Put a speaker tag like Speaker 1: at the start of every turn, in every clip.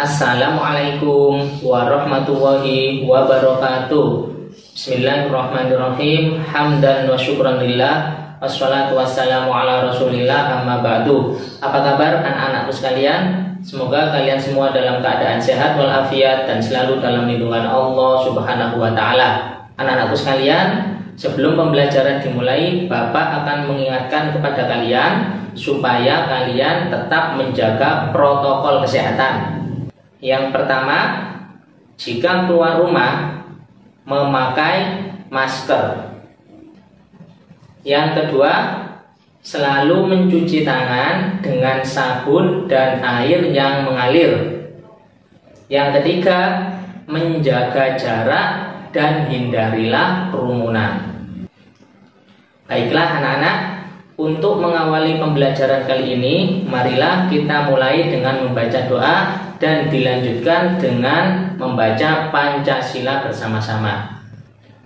Speaker 1: Assalamualaikum warahmatullahi wabarakatuh. Bismillahirrahmanirrahim. Hamdan wa syukran lillah. Wassalatu wassalamu ala rasulillah amma ba'du. Apa kabar anak-anakku sekalian? Semoga kalian semua dalam keadaan sehat walafiat dan selalu dalam lindungan Allah subhanahu wa ta'ala. Anak-anakku sekalian, sebelum pembelajaran dimulai Bapak akan mengingatkan kepada kalian Supaya kalian tetap menjaga protokol kesehatan yang pertama, jika keluar rumah memakai masker. Yang kedua, selalu mencuci tangan dengan sabun dan air yang mengalir. Yang ketiga, menjaga jarak dan hindarilah kerumunan. Baiklah anak-anak, untuk mengawali pembelajaran kali ini, marilah kita mulai dengan membaca doa dan dilanjutkan dengan membaca Pancasila bersama-sama.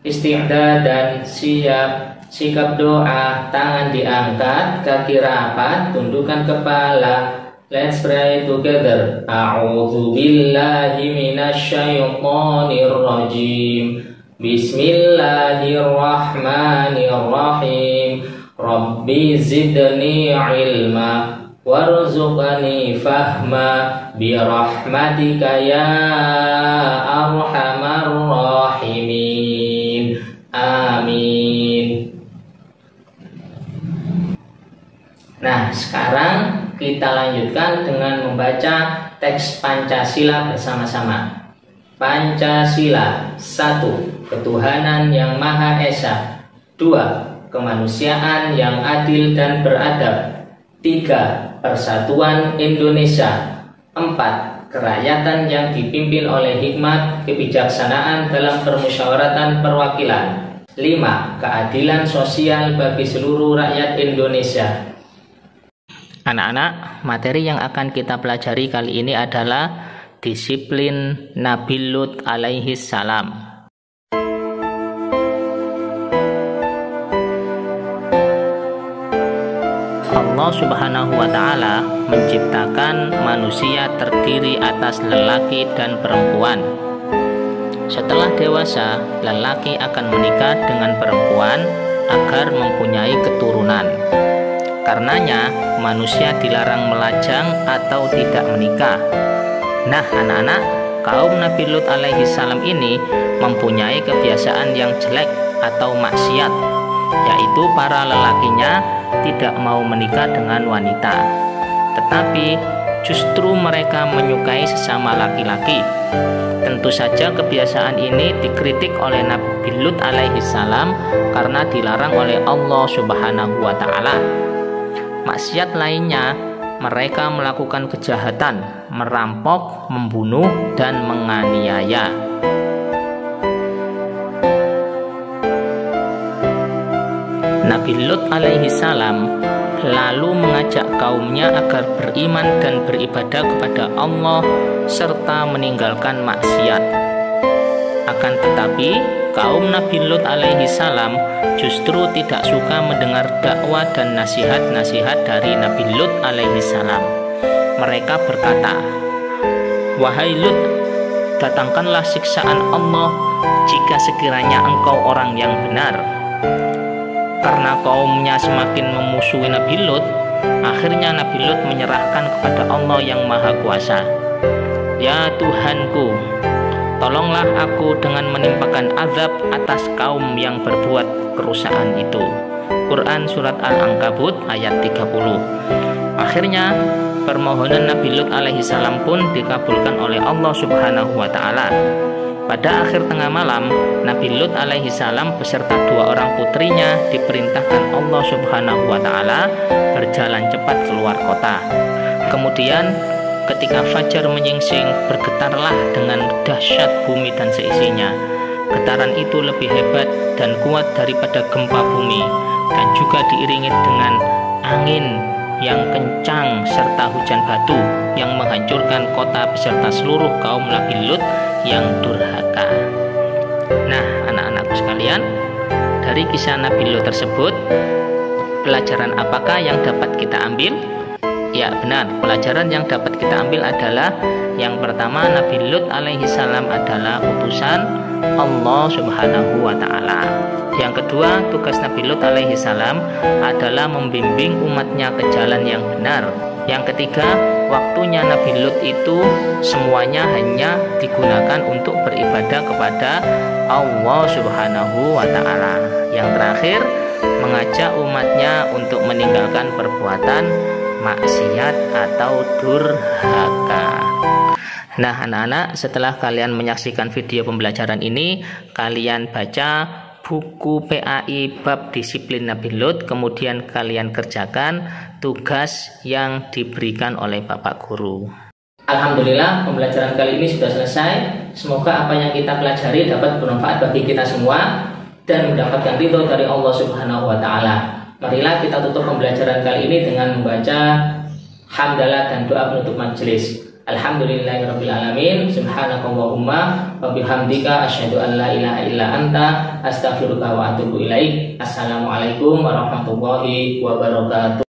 Speaker 1: Istiqda dan siap sikap doa, tangan diangkat, kaki rapat, tundukkan kepala. Let's pray together. A'udzu billahi minasyaitonir rajim. Bismillahirrahmanirrahim. Rabbi zidni ilma warzuqni fahma birahmatika ya arhamar rahimin. Amin. Nah sekarang kita lanjutkan dengan membaca teks Pancasila bersama-sama. Pancasila satu Ketuhanan yang Maha Esa. Dua Kemanusiaan yang adil dan beradab tiga Persatuan Indonesia. 4. Kerakyatan yang dipimpin oleh hikmat kebijaksanaan dalam permusyawaratan perwakilan. 5. Keadilan sosial bagi seluruh rakyat Indonesia.
Speaker 2: Anak-anak, materi yang akan kita pelajari kali ini adalah disiplin Nabi Lut alaihi salam. Allah Subhanahu wa taala menciptakan manusia terdiri atas lelaki dan perempuan. Setelah dewasa, lelaki akan menikah dengan perempuan agar mempunyai keturunan. Karenanya, manusia dilarang melajang atau tidak menikah. Nah, anak-anak, kaum Nabi Lut alaihi salam ini mempunyai kebiasaan yang jelek atau maksiat, yaitu para lelakinya tidak mau menikah dengan wanita, tetapi justru mereka menyukai sesama laki-laki. Tentu saja kebiasaan ini dikritik oleh Nabi Lut alaihi salam karena dilarang oleh Allah Subhanahu wa taala. Maksiat lainnya, mereka melakukan kejahatan, merampok, membunuh dan menganiaya. Nabi Lut alaihi salam lalu mengajak kaumnya agar beriman dan beribadah kepada Allah serta meninggalkan maksiat. Akan tetapi, kaum Nabi Lut alaihi salam justru tidak suka mendengar dakwah dan nasihat-nasihat dari Nabi Lut alaihi salam. Mereka berkata, "Wahai Lut, datangkanlah siksaan Allah jika sekiranya engkau orang yang benar." Karena kaumnya semakin memusuhi Nabi Lut, akhirnya Nabi Lut menyerahkan kepada Allah yang Maha Kuasa. Ya Tuhanku, tolonglah aku dengan menimpakan azab atas kaum yang berbuat kerusakan itu. Quran Surat Al-Ankabut ayat 30 Akhirnya permohonan Nabi Lut alaihi salam pun dikabulkan oleh Allah subhanahu wa ta'ala pada akhir tengah malam, Nabi Lut alaihi salam beserta dua orang putrinya diperintahkan Allah Subhanahu wa taala berjalan cepat keluar kota. Kemudian ketika fajar menyingsing, bergetarlah dengan dahsyat bumi dan seisinya. Getaran itu lebih hebat dan kuat daripada gempa bumi dan juga diiringi dengan angin yang kencang serta hujan batu yang menghancurkan kota beserta seluruh kaum Nabi Lut yang durhaka. Nah, anak-anakku sekalian, dari kisah Nabi Lot tersebut, pelajaran apakah yang dapat kita ambil? Ya benar, pelajaran yang dapat kita ambil adalah yang pertama Nabi Lut alaihi salam adalah utusan Allah Subhanahu wa taala. Yang kedua, tugas Nabi Lut alaihi salam adalah membimbing umatnya ke jalan yang benar. Yang ketiga, waktunya Nabi Lut itu semuanya hanya digunakan untuk beribadah kepada Allah Subhanahu wa taala. Yang terakhir, mengajak umatnya untuk meninggalkan perbuatan maksiat atau durhaka. Nah, anak-anak, setelah kalian menyaksikan video pembelajaran ini, kalian baca buku PAI bab disiplin Nabi Lut, kemudian kalian kerjakan tugas yang diberikan oleh Bapak Guru.
Speaker 1: Alhamdulillah, pembelajaran kali ini sudah selesai. Semoga apa yang kita pelajari dapat bermanfaat bagi kita semua dan mendapatkan ridho dari Allah Subhanahu wa taala. Marilah kita tutup pembelajaran kali ini dengan membaca hamdalah dan doa penutup majelis. Alhamdulillahirrabbilalamin Subhanakallahumma wa bihamdika asyhadu an la ilaha illa anta astaghfiruka wa atubu ilaik. Assalamualaikum warahmatullahi wabarakatuh.